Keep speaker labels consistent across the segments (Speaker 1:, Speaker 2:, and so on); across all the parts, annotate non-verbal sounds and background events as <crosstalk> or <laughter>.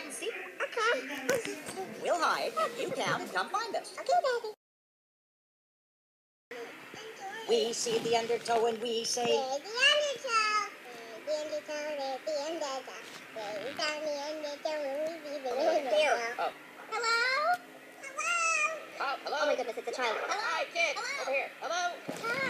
Speaker 1: hide and seek?
Speaker 2: Okay.
Speaker 1: We'll hide. You count and come find us.
Speaker 2: Okay, Daddy.
Speaker 1: We see the undertow and we say,
Speaker 2: There's the undertow. There's the undertow. There's the undertow. There's down the undertow and we see the undertow.
Speaker 1: oh,
Speaker 2: Hello? Hello?
Speaker 1: oh, hello.
Speaker 2: Oh my goodness, it's a child.
Speaker 1: Hi, kid.
Speaker 2: Hello.
Speaker 1: Over here. Hello.
Speaker 2: Hi,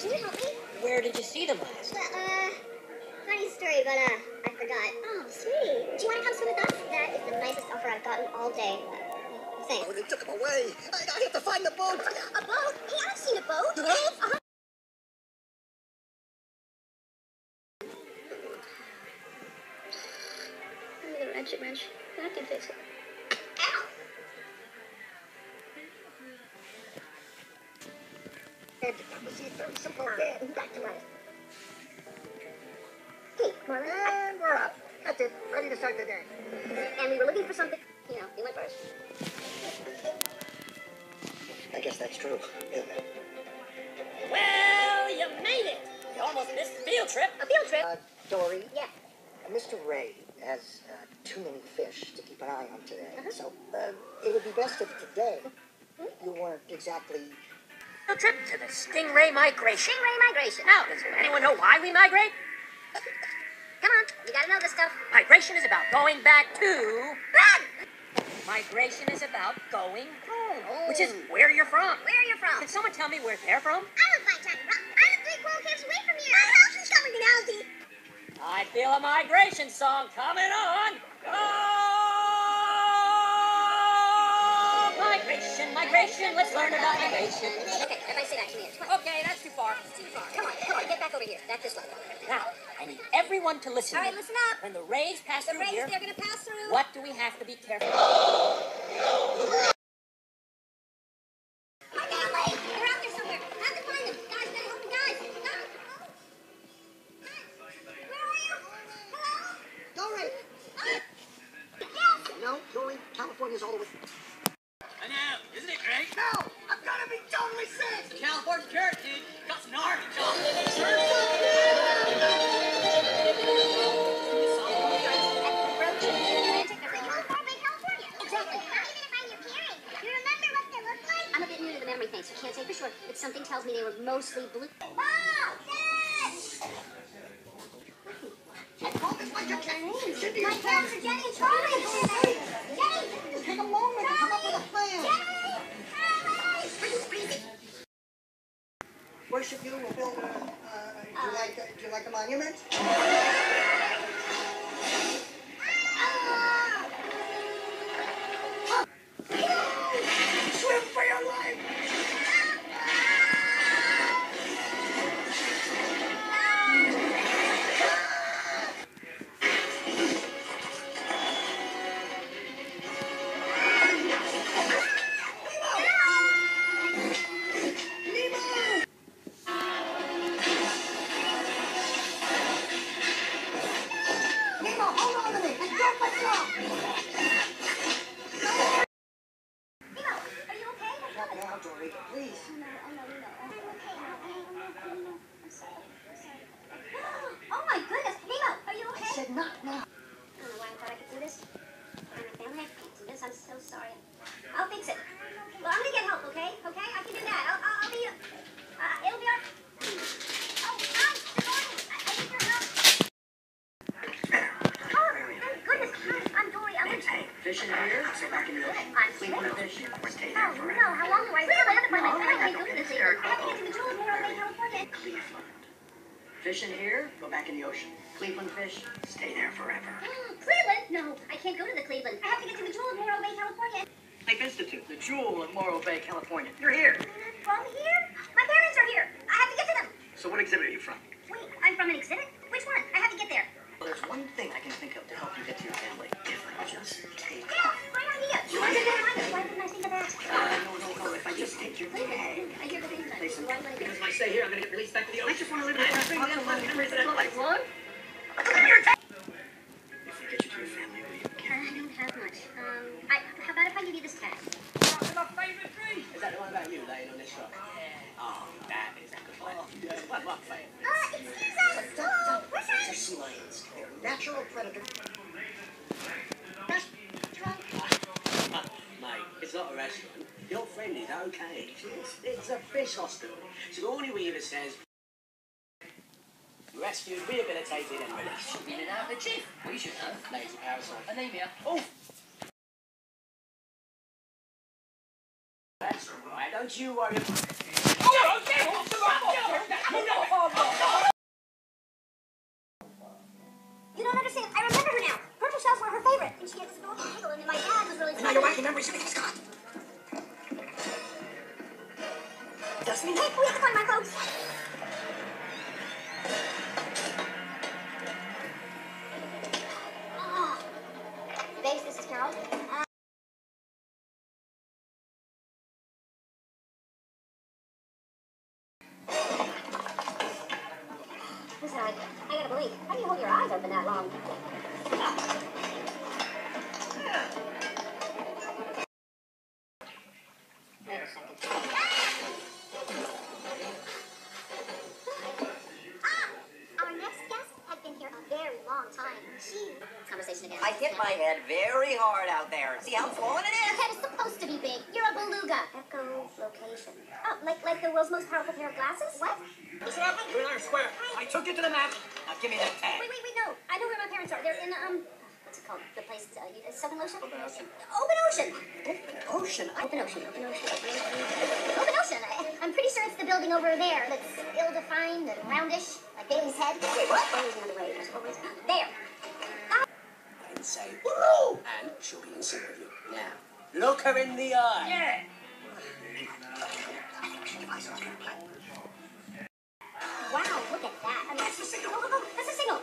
Speaker 2: Can you help me?
Speaker 1: Where did you see them last?
Speaker 2: Well, uh, funny story, but uh, I forgot. Oh, sweetie. Do you want to come swim with us? That is the nicest offer I've gotten all day. Uh, thanks.
Speaker 1: Oh, they took them away. I, I have to find the boat.
Speaker 2: A boat? Hey, I've seen a boat.
Speaker 1: You have?
Speaker 2: Uh-huh. Give me the ratchet wrench. I can fix it.
Speaker 1: And we're up. That's it. Ready to start the day.
Speaker 2: And we were looking for something. You know, you went first.
Speaker 1: I guess that's true, isn't it?
Speaker 3: Well, you made it. You almost missed the field trip.
Speaker 2: A field trip?
Speaker 1: Uh, Dory,
Speaker 2: Yeah.
Speaker 1: Mr. Ray has uh, too many fish to keep an eye on today.
Speaker 2: Uh-huh.
Speaker 1: So uh, it would be best if today you weren't exactly.
Speaker 3: Field trip to the Stingray Migration.
Speaker 2: Stingray migration.
Speaker 3: Now, does anyone know why we migrate?
Speaker 2: Come on, you gotta know this stuff.
Speaker 3: Migration is about going back to.
Speaker 2: Run!
Speaker 3: Migration is about going home,
Speaker 2: Oh.
Speaker 3: which is where you're from.
Speaker 2: Where are you from?
Speaker 3: Can someone tell me where they're from?
Speaker 2: I live by Johnny Rock. I live three kilometers away from here. My house is coming Aldi.
Speaker 3: I feel a migration song coming on. Oh, migration. Let's learn about migration.
Speaker 2: Okay, everybody say that to me.
Speaker 3: Okay, that's too far.
Speaker 2: Too far. Come on, come on, get back over here. Back this way.
Speaker 3: Now, I need everyone to listen.
Speaker 2: All right, listen up.
Speaker 3: When the rays pass
Speaker 2: The
Speaker 3: through
Speaker 2: rays,
Speaker 3: here,
Speaker 2: they're gonna pass through.
Speaker 3: what do we have to be careful of?
Speaker 2: California carrot, dude. Got some army solid roaches in California, California. Exactly. How do you
Speaker 1: even find?
Speaker 3: You remember what they looked
Speaker 1: like? I'm
Speaker 2: a bit new to the memory thing, so can't say for sure. But something tells me they were mostly blue. Mom! Dad! My parents are Jenny and Charlie! Jenny!
Speaker 1: Take a moment to come up with a plan.
Speaker 2: Jenny!
Speaker 1: Should you build a, uh, do you like, do you like a monument?
Speaker 4: Fishing here, so back in the ocean.
Speaker 2: I'm
Speaker 4: Cleveland fish, or stay
Speaker 2: Oh,
Speaker 4: there
Speaker 2: no. How long do I have to find my family. I
Speaker 4: don't
Speaker 2: go to
Speaker 4: get
Speaker 2: the
Speaker 4: there.
Speaker 2: I have to get to the Bay, California.
Speaker 4: Cleveland. Fishing here, go back in the ocean. Cleveland fish, stay there forever. <gasps>
Speaker 2: Cleveland? No, I can't go to the Cleveland. I have to get to the Jewel of Morro Bay, California.
Speaker 4: Life Institute, the jewel in Morro Bay, California. You're here.
Speaker 2: From here? My parents are here. I have to get to them.
Speaker 4: So what exhibit are you from?
Speaker 5: Restaurant. Your friend is okay. It's, it's a fish hospital. So the only reader says rescued, rehabilitated, and released.
Speaker 6: In and out the chief. We should know.
Speaker 5: Lazy parasol.
Speaker 6: Anemia.
Speaker 5: Oh! That's all right. Don't you worry.
Speaker 2: I. How do you hold your eyes open that long? Wait a second. Ah! Our next guest has been here a very long time. She. Conversation again.
Speaker 7: I hit my head very hard out there. See how swollen it is?
Speaker 2: Your head is supposed to be big. A beluga. Echolocation. Oh, like like the world's most powerful pair of glasses? What?
Speaker 5: Listen up, our square. I took you to the map. Now give me that tag.
Speaker 2: Wait, wait, wait, no. I know where my parents are. They're in um. What's it called? The place. Uh, you- Southern Ocean. Open Ocean. Open Ocean.
Speaker 1: Ocean. I
Speaker 2: Open Ocean. Open Ocean. Open Ocean. I, I'm pretty sure it's the building over there that's ill-defined and roundish, like Bailey's head. Wait, what? Always the other way. There's always there.
Speaker 5: And say, Woo! and she'll be in sync with you. Now, look her in the eye.
Speaker 6: Yeah.
Speaker 2: Wow, look at that. I mean, that's a signal. Look, look, look. That's a signal.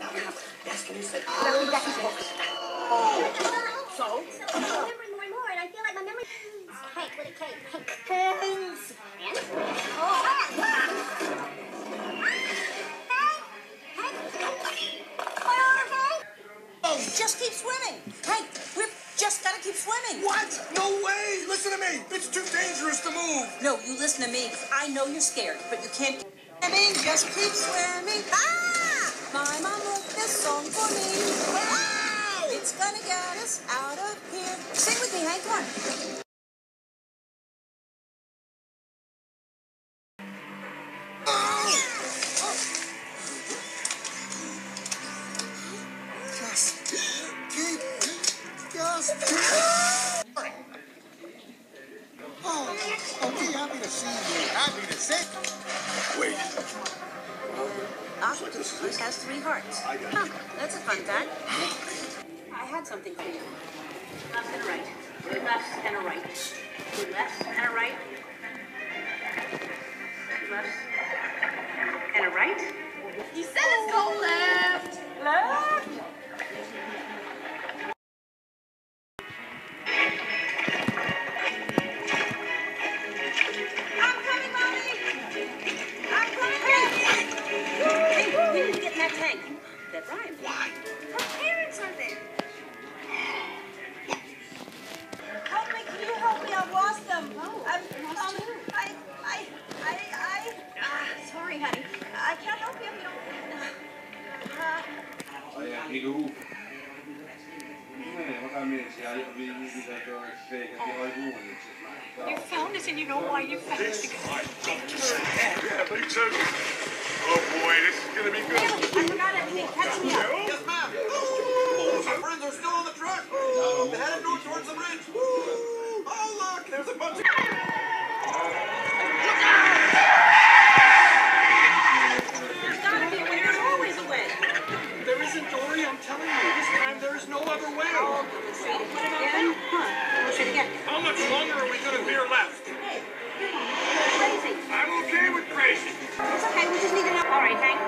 Speaker 5: Now we have Destiny said.
Speaker 2: Now we've got these.
Speaker 5: So?
Speaker 8: Way! Listen to me! It's too dangerous to move!
Speaker 9: No, you listen to me. I know you're scared, but you can't. Swimming, just keep swimming. Ah! My mom wrote this song for me. Hey! It's gonna get us out of here. Sing with me, Hank. Come on. I had something for you.
Speaker 6: Left and a right. Two lefts and a right. Two lefts and a right. Two lefts and a right.
Speaker 9: He said let's go left. Left. I can't help you if you don't. Uh,
Speaker 10: Ja, ja, hoef. Nee, wat gaan mensen? Ja, wie wie dat door zeker die ooit doen.
Speaker 11: You found us and you know why you found us.
Speaker 8: Yeah, me too. Oh boy, this is gonna be good.
Speaker 9: I forgot everything. Catch me up.
Speaker 8: Yes, ma'am. Oh, my friends are still on the truck. They're headed north towards the bridge. Oh, look, there's a bunch of
Speaker 11: pretty good at beer left. Hey, you're
Speaker 6: crazy.
Speaker 8: I'm okay with crazy. It's
Speaker 6: okay, we just need to know. All right, Hank.